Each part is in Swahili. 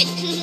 It could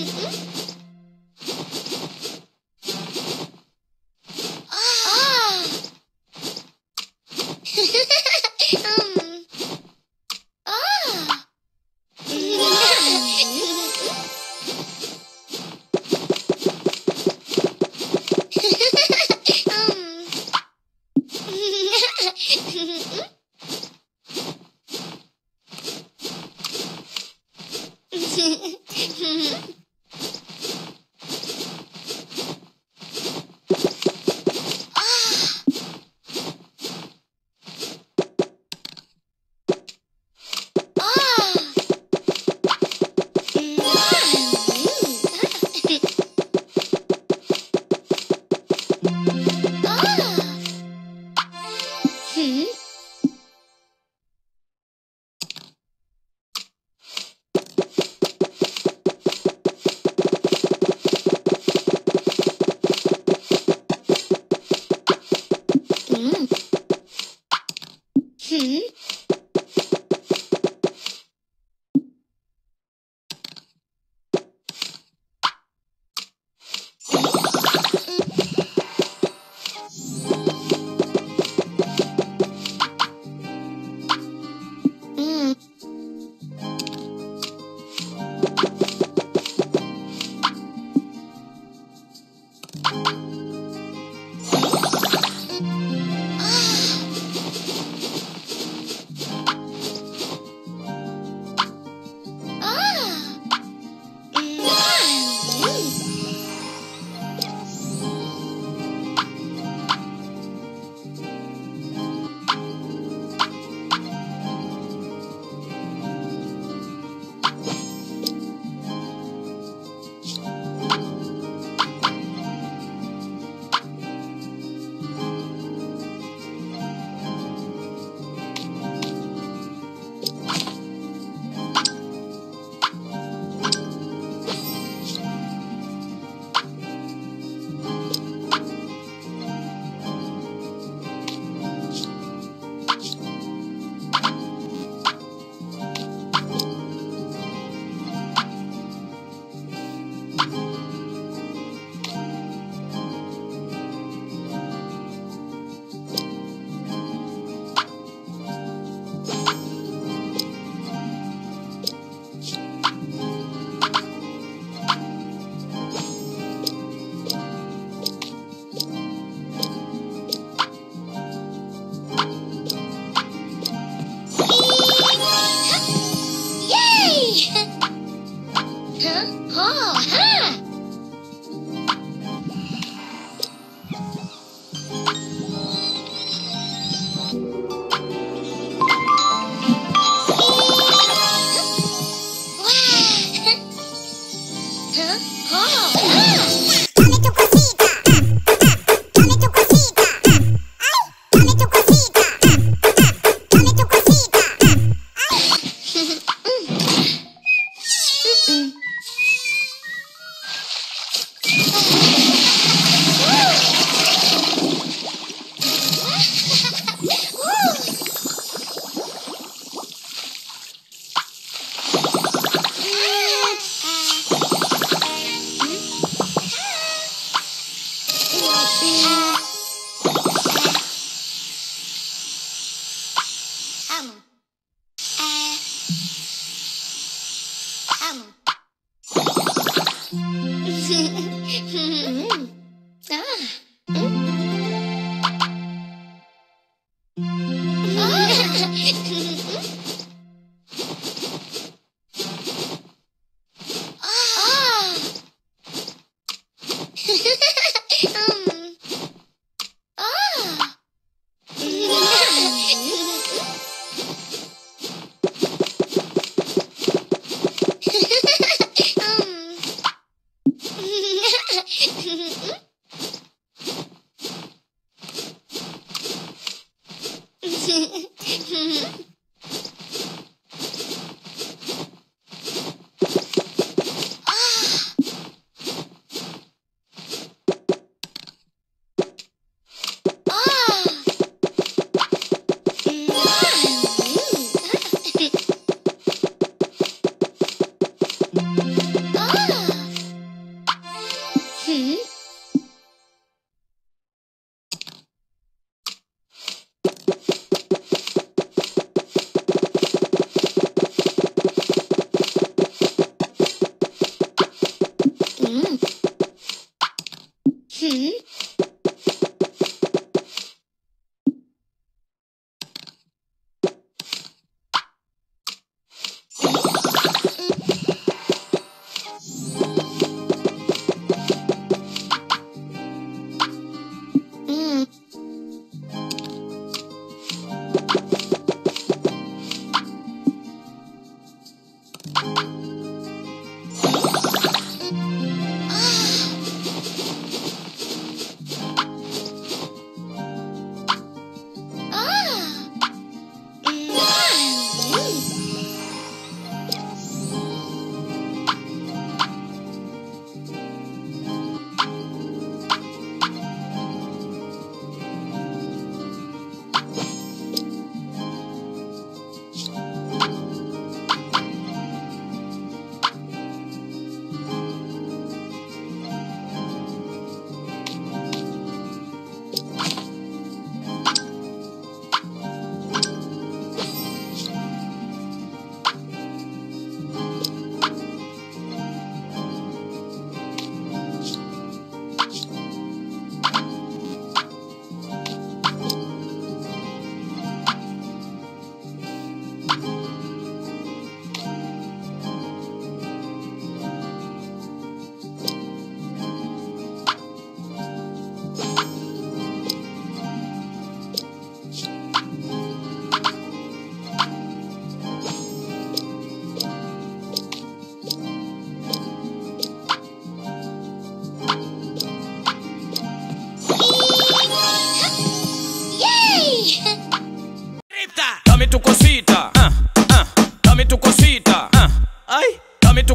Hmm?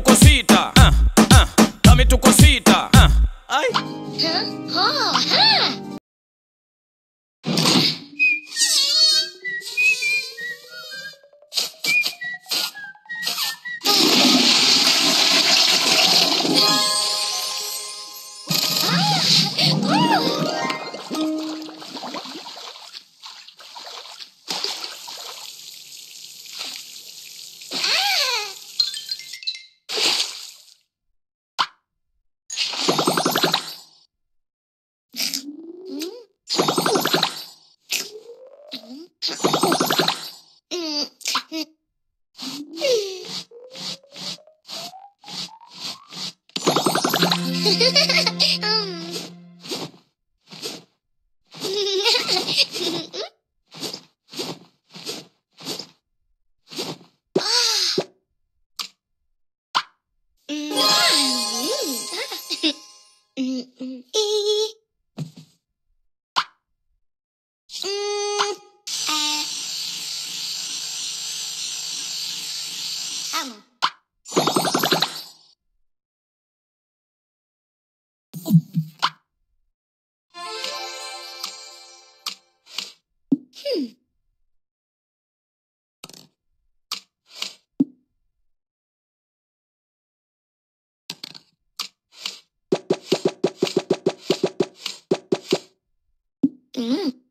Tuko sita uh, uh. Dame tuko sita. Ay Thank you. Mm.